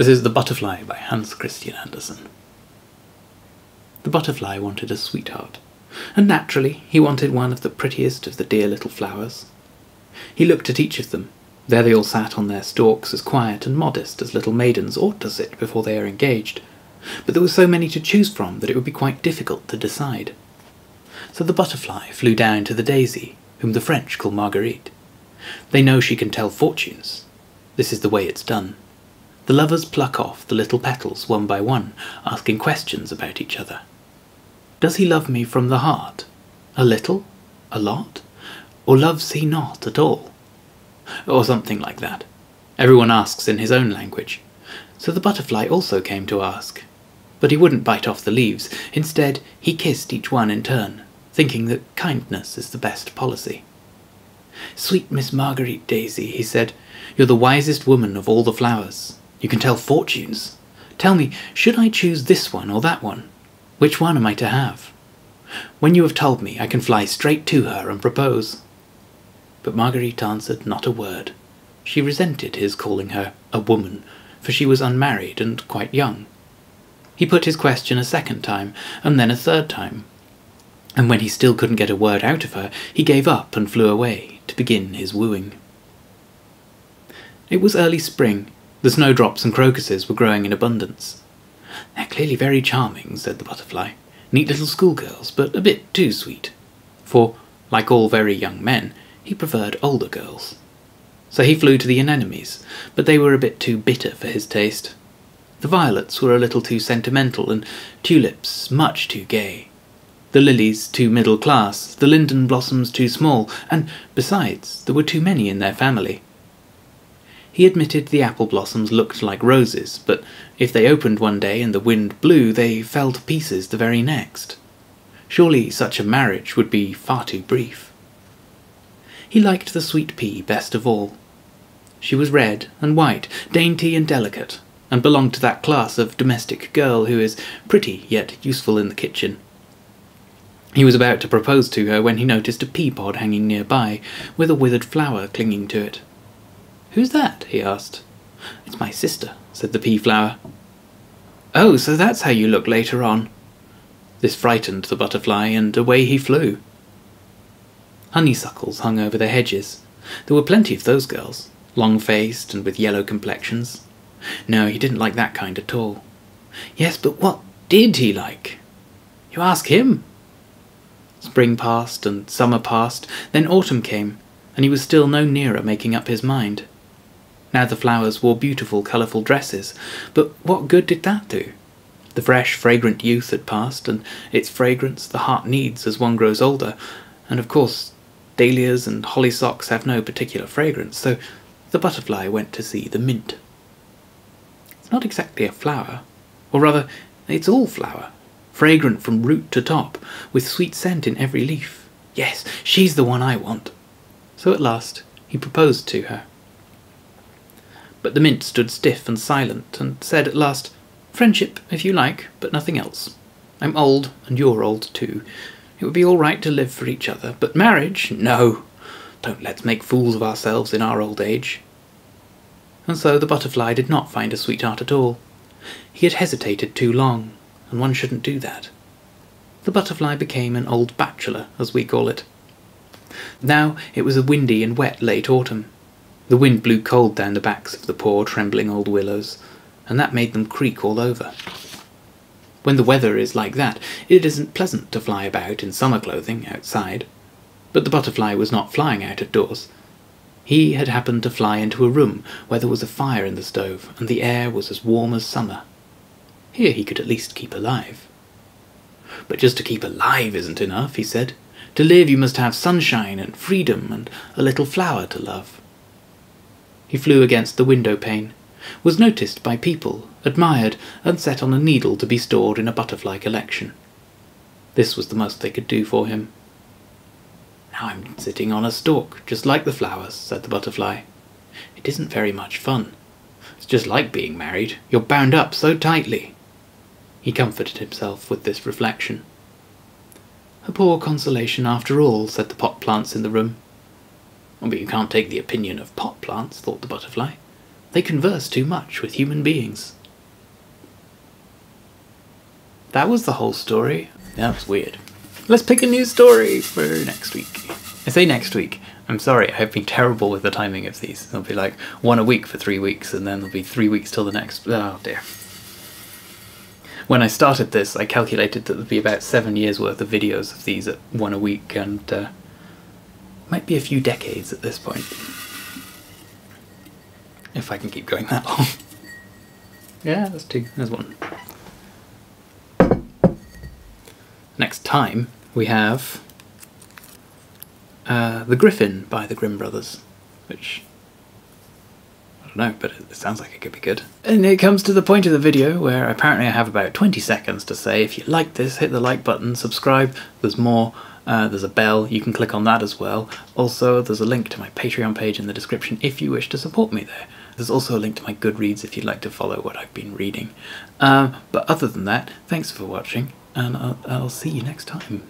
This is The Butterfly by Hans Christian Andersen. The butterfly wanted a sweetheart, and naturally he wanted one of the prettiest of the dear little flowers. He looked at each of them. There they all sat on their stalks as quiet and modest as little maidens ought to sit before they are engaged, but there were so many to choose from that it would be quite difficult to decide. So the butterfly flew down to the daisy, whom the French call Marguerite. They know she can tell fortunes. This is the way it's done. The lovers pluck off the little petals one by one, asking questions about each other. Does he love me from the heart? A little? A lot? Or loves he not at all? Or something like that. Everyone asks in his own language. So the butterfly also came to ask. But he wouldn't bite off the leaves. Instead, he kissed each one in turn, thinking that kindness is the best policy. Sweet Miss Marguerite Daisy, he said, you're the wisest woman of all the flowers. You can tell fortunes. Tell me, should I choose this one or that one? Which one am I to have? When you have told me, I can fly straight to her and propose. But Marguerite answered not a word. She resented his calling her a woman, for she was unmarried and quite young. He put his question a second time, and then a third time. And when he still couldn't get a word out of her, he gave up and flew away to begin his wooing. It was early spring. The snowdrops and crocuses were growing in abundance. They're clearly very charming, said the butterfly. Neat little schoolgirls, but a bit too sweet. For, like all very young men, he preferred older girls. So he flew to the anemones, but they were a bit too bitter for his taste. The violets were a little too sentimental, and tulips much too gay. The lilies too middle class, the linden blossoms too small, and, besides, there were too many in their family. He admitted the apple blossoms looked like roses, but if they opened one day and the wind blew, they fell to pieces the very next. Surely such a marriage would be far too brief. He liked the sweet pea best of all. She was red and white, dainty and delicate, and belonged to that class of domestic girl who is pretty yet useful in the kitchen. He was about to propose to her when he noticed a pea pod hanging nearby, with a withered flower clinging to it. Who's that? he asked. It's my sister, said the pea flower. Oh, so that's how you look later on. This frightened the butterfly, and away he flew. Honeysuckles hung over the hedges. There were plenty of those girls, long-faced and with yellow complexions. No, he didn't like that kind at all. Yes, but what did he like? You ask him. Spring passed, and summer passed, then autumn came, and he was still no nearer making up his mind. Now the flowers wore beautiful, colourful dresses, but what good did that do? The fresh, fragrant youth had passed, and its fragrance the heart needs as one grows older, and of course dahlias and hollyhocks have no particular fragrance, so the butterfly went to see the mint. It's not exactly a flower, or rather, it's all flower, fragrant from root to top, with sweet scent in every leaf. Yes, she's the one I want. So at last he proposed to her. But the mint stood stiff and silent, and said at last, Friendship, if you like, but nothing else. I'm old, and you're old too. It would be all right to live for each other, but marriage? No! Don't let's make fools of ourselves in our old age. And so the butterfly did not find a sweetheart at all. He had hesitated too long, and one shouldn't do that. The butterfly became an old bachelor, as we call it. Now it was a windy and wet late autumn, the wind blew cold down the backs of the poor trembling old willows, and that made them creak all over. When the weather is like that, it isn't pleasant to fly about in summer clothing outside. But the butterfly was not flying out of doors. He had happened to fly into a room where there was a fire in the stove, and the air was as warm as summer. Here he could at least keep alive. But just to keep alive isn't enough, he said. To live you must have sunshine and freedom and a little flower to love. He flew against the window pane, was noticed by people, admired, and set on a needle to be stored in a butterfly collection. This was the most they could do for him. Now I'm sitting on a stalk, just like the flowers, said the butterfly. It isn't very much fun. It's just like being married. You're bound up so tightly. He comforted himself with this reflection. A poor consolation after all, said the pot plants in the room. But you can't take the opinion of pot plants, thought the butterfly. They converse too much with human beings. That was the whole story. That was weird. Let's pick a new story for next week. I say next week. I'm sorry, I've been terrible with the timing of these. There'll be like one a week for three weeks, and then there'll be three weeks till the next. Oh dear. When I started this, I calculated that there'd be about seven years worth of videos of these at one a week, and uh, might be a few decades at this point. If I can keep going that long. yeah, that's two. There's one. Next time, we have uh, The Griffin by the Grimm Brothers, which know, but it sounds like it could be good. And it comes to the point of the video where apparently I have about 20 seconds to say if you like this, hit the like button, subscribe, there's more. Uh, there's a bell, you can click on that as well. Also, there's a link to my Patreon page in the description if you wish to support me there. There's also a link to my Goodreads if you'd like to follow what I've been reading. Um, but other than that, thanks for watching, and I'll, I'll see you next time.